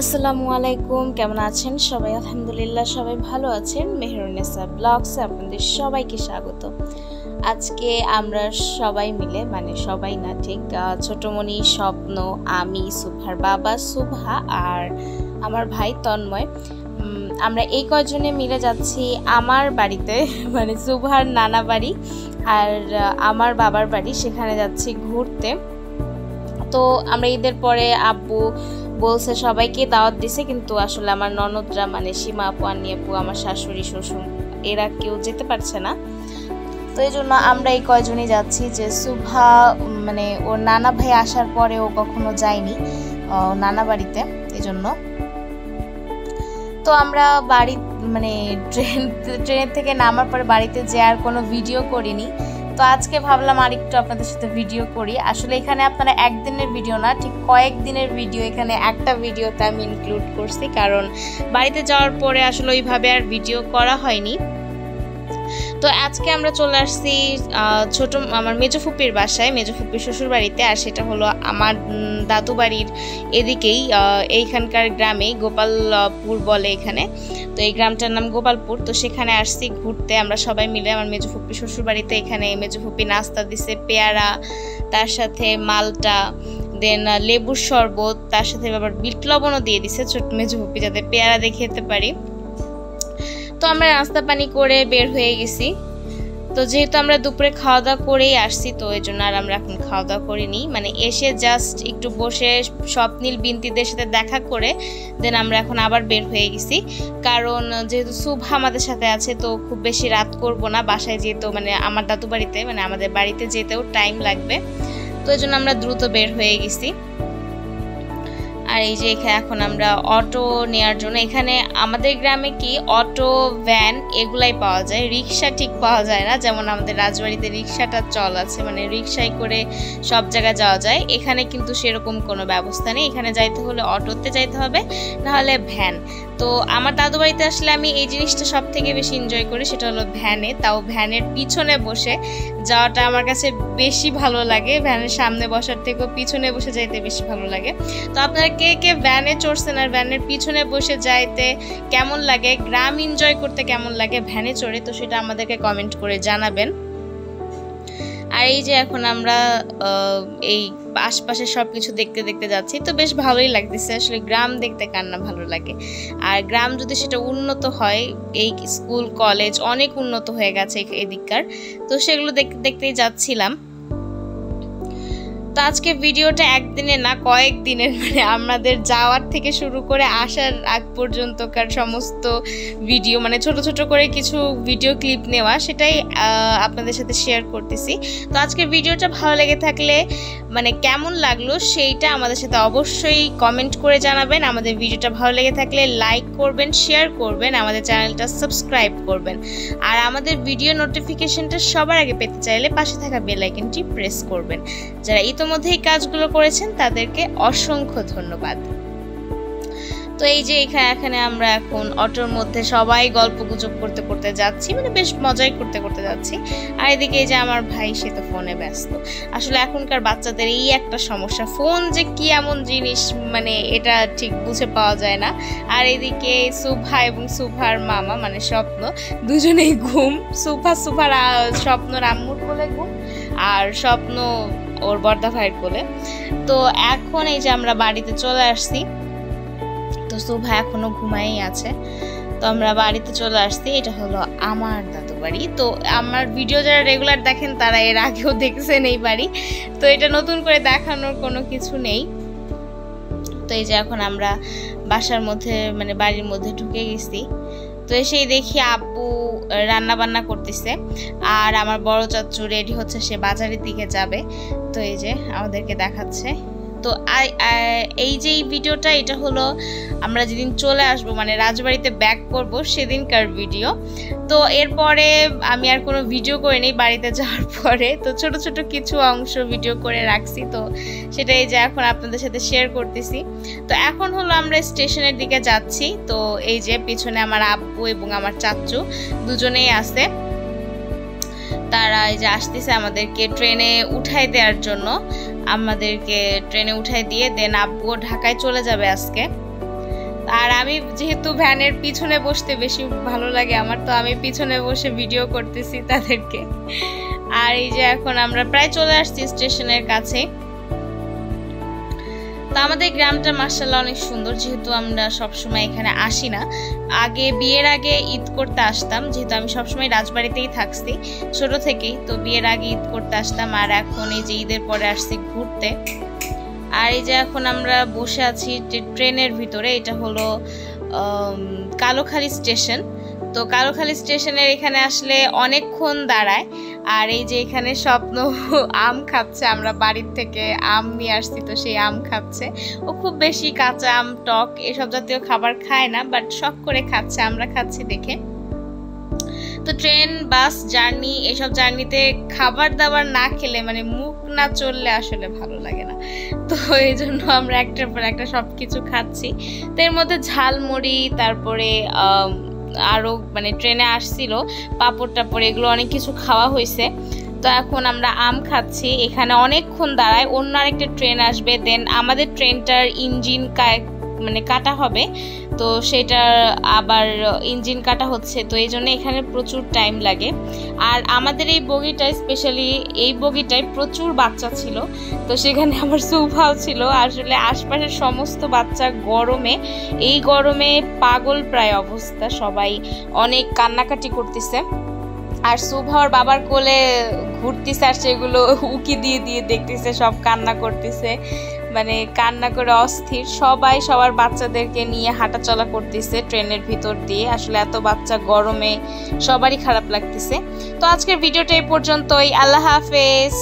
আসসালামু আলাইকুম, কেমন আছেন? সবাই আলহামদুলিল্লাহ, সবাই ভালো আছেন। মেহরুনেসা ব্লগসে আপনাদের সবাইকে স্বাগত। আজকে আমরা সবাই মিলে মানে সবাই না, ঠিক ছোটমণি, স্বপ্ন, আমি, সুভার বাবা, সুভা আর আমার ভাই তন্ময় আমরা এই কয়জনে মিলে যাচ্ছি আমার বাড়িতে মানে সুভার নানা বাড়ি আর আমার বাবার বাড়ি, সেখানে যাচ্ছি ঘুরতে। তো আমরা ঈদের পরে আব্বু বলছে, সবাইকে দাওয়াত দিছে, কিন্তু আসলে আমার ননদরা মানে সীমা, আপু আনি আপু, আমার শাশুড়ি, শ্বশুর, এরা কেউ যেতে পারছে না। তো এই জন্য আমরা এই কয়জনই যাচ্ছি যে সুভা মানে ওর নানা ভাই আসার পরে ও কখনো যায়নি নানা বাড়িতে, এই জন্য। তো আমরা বাড়ি মানে ট্রেন, ট্রেনের থেকে নামার পরে বাড়িতে যে আর কোনো ভিডিও করিনি তো আজকে ভাবলাম আর একটু আপনাদের সাথে ভিডিও করি। আসলে এখানে আপনারা একদিনের ভিডিও না, ঠিক কয়েক দিনের ভিডিও এখানে একটা ভিডিওতে আমি ইনক্লুড করছি। কারণ বাড়িতে যাওয়ার পরে আসলে ওইভাবে আর ভিডিও করা হয়নি। তো আজকে আমরা চলে আসছি ছোট আমার মেজো ফুপির বাসায়, মেজো ফুপির শ্বশুর বাড়িতে আর সেটা হলো আমার দাদু বাড়ির এদিকেই এইখানকার গ্রামে গোপালপুর বলে এখানে। তো এই গ্রামটার নাম গোপালপুর। তো সেখানে আসছি ঘুরতে। আমরা সবাই মিলে আমার মেজো ফুপির শ্বশুর বাড়িতে এখানে মেজো ফুপি নাস্তা দিছে, পেয়ারা, তার সাথে মালটা, দেন লেবুর শরবত, তার সাথে আবার বিট লবণও দিয়ে দিছে ছোট মেজো ফুপি যাতে পেয়ারা দেখে খেতে পারি। তো আমরা নাস্তা পানি করে বের হয়ে গেছি। তো যেহেতু আমরা দুপুরে খাওয়া দাওয়া করেই আসছি, তো এই জন্য আর আমরা এখন খাওয়া দাওয়া করিনি। মানে এসে জাস্ট একটু বসে স্বপ্নীল বিনতিদের সাথে দেখা করে দেন আমরা এখন আবার বের হয়ে গেছি। কারণ যেহেতু সুভা আমাদের সাথে আছে, তো খুব বেশি রাত করব না। বাসায় যেহেতু মানে আমার দাদু বাড়িতে মানে আমাদের বাড়িতে যেতেও টাইম লাগবে। তো এই জন্য আমরা দ্রুত বের হয়ে গেছি। আর এই যে এখানে এখন আমরা অটো নেওয়ার জন্য। এখানে আমাদের গ্রামে কি অটো ভ্যান এগুলাই পাওয়া যায়। রিক্সা ঠিক পাওয়া যায় না। যেমন আমাদের রাজবাড়িতে রিক্সাটা চল আছে। মানে রিক্সায় করে সব জায়গায় যাওয়া যায়। এখানে কিন্তু সেরকম কোনো ব্যবস্থা নেই। এখানে যাইতে হলে অটোতে যাইতে হবে নাহলে ভ্যান তো আমার দাদু বাড়িতে আসলে আমি এই জিনিসটা সব থেকে বেশি এনজয় করি। সেটা হলো ভ্যানে তাও ভ্যানের পিছনে বসে যাওয়াটা আমার কাছে বেশি ভালো লাগে। ভ্যানের সামনে বসার থেকেও পিছনে বসে যাইতে বেশি ভালো লাগে। তো আপনারা কে কে ভ্যানে চড়ছেন আর ভ্যানের পিছনে বসে যাইতে কেমন লাগে? গ্রাম এনজয় করতে কেমন লাগে ভ্যানে চড়ে? তো সেটা আমাদেরকে কমেন্ট করে জানাবেন। আর এই যে এখন আমরা এই আশপাশে সব কিছু দেখতে দেখতে যাচ্ছি, তো বেশ ভালোই লাগতেছে। আসলে গ্রাম দেখতে কান্না ভালো লাগে। আর গ্রাম যদি সেটা উন্নত হয়, এই স্কুল, কলেজ অনেক উন্নত হয়ে গেছে এদিককার। তো সেগুলো দেখতে দেখতেই যাচ্ছিলাম। তো আজকে ভিডিওটা একদিনে না, কয়েক দিনের। মানে আমাদের যাওয়ার থেকে শুরু করে আসার আগ পর্যন্তকার সমস্ত ভিডিও মানে ছোট ছোট করে কিছু ভিডিও ক্লিপ নেওয়া, সেটাই আপনাদের সাথে শেয়ার করতেছি। তো আজকে ভিডিওটা ভালো লেগে থাকলে মানে কেমন লাগল সেইটা আমাদের সাথে অবশ্যই কমেন্ট করে জানাবেন। আমাদের ভিডিওটা ভালো লেগে থাকলে লাইক করবেন শেয়ার করবেন, আমাদের চ্যানেলটা সাবস্ক্রাইব করবেন। আর আমাদের ভিডিও নোটিফিকেশনটা সবার আগে পেতে চাইলে পাশে থাকা বেল আইকনটি প্রেস করবেন। যারা ইতোমধ্যে এই কাজগুলো করেছেন, তাদেরকে অসংখ্য ধন্যবাদ। তো এই যে এখানে আমরা এখন অটোর মধ্যে সবাই গল্প গুজব করতে করতে যাচ্ছি মানে বেশ মজাই করতে করতে যাচ্ছি। আর এদিকে এই যে আমার ভাই, সে তো ফোনে ব্যস্ত। আসলে এখনকার বাচ্চাদের এই একটা সমস্যা, ফোন যে কি এমন জিনিস মানে এটা ঠিক বুঝে পাওয়া যায় না। আর এদিকে সুভা এবং সুভার মামা মানে স্বপ্ন, দুজনেই ঘুম, সুভা, সুভার স্বপ্ন রাম্মুর বলে ঘুম, আর স্বপ্ন ওর বর্দা ভাইয়ের কোলে তো এখন এই যে আমরা বাড়িতে চলে আসছি, তো সুভা এখনও ঘুমাই আছে। তো আমরা বাড়িতে চলে আসছি, এটা হলো আমার দাদু বাড়ি। তো আমার ভিডিও যারা রেগুলার দেখেন, তারা এর আগেও দেখছেন এই বাড়ি। তো এটা নতুন করে দেখানোর কোনো কিছু নেই। তো এই যে এখন আমরা বাসার মধ্যে মানে বাড়ির মধ্যে ঢুকে গেছি। তো সেই দেখি আব্বু রান্না বান্না করতেছে। আর আমার বড় চাচু রেডি হচ্ছে, সে বাজারের দিকে যাবে। তো এই যে আমাদেরকে দেখাচ্ছে। তো এই যে এই ভিডিওটা, এটা হলো আমরা যেদিন চলে আসব মানে রাজবাড়িতে ব্যাক করব, সেদিনকার ভিডিও তো এরপরে আমি আর কোনো ভিডিও করে নেই বাড়িতে যাওয়ার পরে। তো ছোট ছোট কিছু অংশ ভিডিও করে রাখছি, তো সেটাই যে এখন আপনাদের সাথে শেয়ার করতেছি। তো এখন হলো আমরা স্টেশনের দিকে যাচ্ছি, তো এই যে পিছনে আমার আব্বু এবং আমার চাচ্চু দুজনেই আছে। তারা এই যে আসতেছে আমাদেরকে ট্রেনে উঠাই দেওয়ার জন্য। আমাদেরকে ট্রেনে উঠাই দিয়ে দেন আব্বুও ঢাকায় চলে যাবে আজকে। আর আমি যেহেতু ভ্যানের পিছনে বসতে বেশি ভালো লাগে, আমার তো আমি পিছনে বসে ভিডিও করতেছি তাদেরকে। আর এই যে এখন আমরা প্রায় চলে আসছি স্টেশনের কাছে। আমাদের গ্রামটা মার্শাল্লাহ অনেক সুন্দর, যেহেতু আমরা সবসময় এখানে আসি না। আগে, বিয়ের আগে ঈদ করতে আসতাম, যেহেতু আমি সবসময় রাজবাড়িতেই থাকছি, ছোট থেকেই। তো বিয়ের আগে ঈদ করতে আসতাম, আর এখন এই যে ঈদের পরে আসছি ঘুরতে। আর এই যে এখন আমরা বসে আছি ট্রেনের ভিতরে, এটা হলো কালোখালী স্টেশন। তো কালোখালী স্টেশনের এখানে আসলে অনেকক্ষণ দাঁড়ায়। আর এই যে এখানে স্বপ্ন আম খাচ্ছে, আমরা বাড়ির থেকে আম নিয়ে আসছি তো সেই আম খাচ্ছে। ও খুব বেশি কাঁচা আম, টক এসব জাতীয় খাবার খায় না বাট শখ করে খাচ্ছে, আমরা খাচ্ছি দেখে। তো ট্রেন, বাস, জার্নি, এসব জার্নিতে খাবার দাবার না খেলে মানে মুখ না চললে আসলে ভালো লাগে না। তো এই জন্য আমরা একটার পর একটা সব কিছু খাচ্ছি। তো এর মধ্যে ঝালমুড়ি, তারপরে আরও মানে ট্রেনে আসছিল পাপড় টাপড় এগুলো অনেক কিছু খাওয়া হয়েছে। তো এখন আমরা আম খাচ্ছি, এখানে অনেকক্ষণ দাঁড়ায়, অন্য আরেকটা ট্রেন আসবে দেন আমাদের ট্রেনটার ইঞ্জিন মানে কাটা হবে। তো সেটা আবার ইঞ্জিন কাটা হচ্ছে। তো এই জন্য এখানে প্রচুর টাইম লাগে। আর আমাদের এই বগিটায় স্পেশালি এই বগিটায় প্রচুর বাচ্চা ছিল। তো সেখানে আমার সুভাও ছিল। আসলে আশপাশের সমস্ত বাচ্চা গরমে। এই গরমে পাগল প্রায় অবস্থা। সবাই অনেক কান্নাকাটি করতেছে। আর সুভার বাবার কোলে ঘুরতেছে আর সেগুলো উকি দিয়ে দিয়ে দেখতেছে, সব কান্না করতেছে। মানে কান্না করে অস্থির। সবাই সবার বাচ্চাদেরকে নিয়ে হাঁটাচলা করতেছে ট্রেনের ভিতর দিয়ে। আসলে এত বাচ্চা গরমে সবারই খারাপ লাগতেছে। তো আজকের ভিডিওটা এই পর্যন্তই। আল্লাহ হাফেজ।